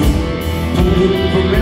the earth,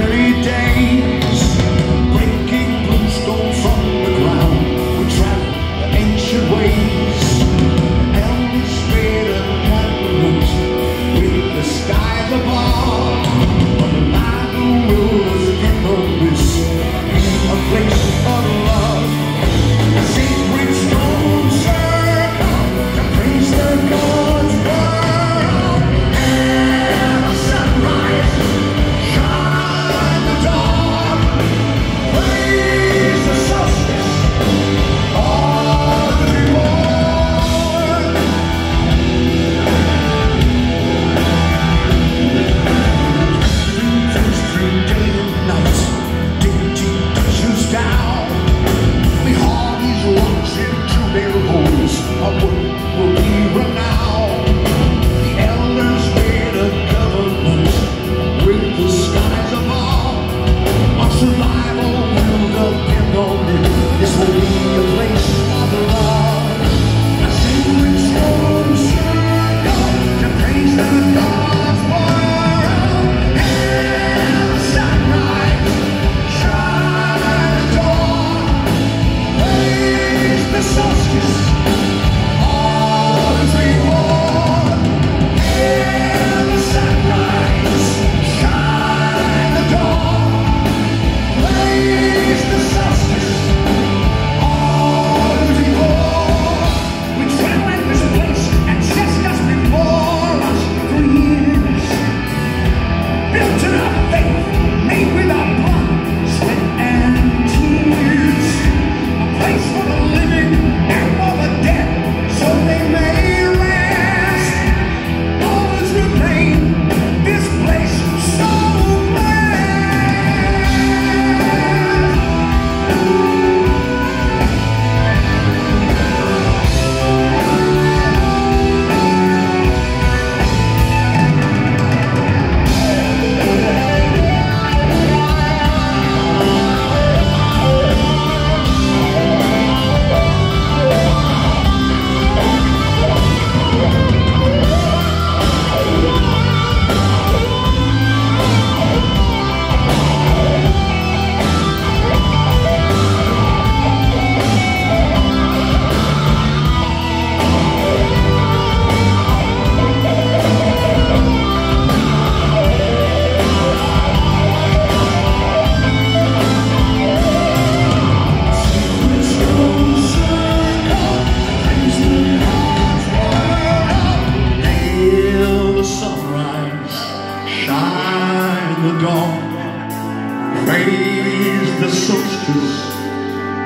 praise the solstice,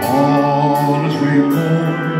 all is reborn.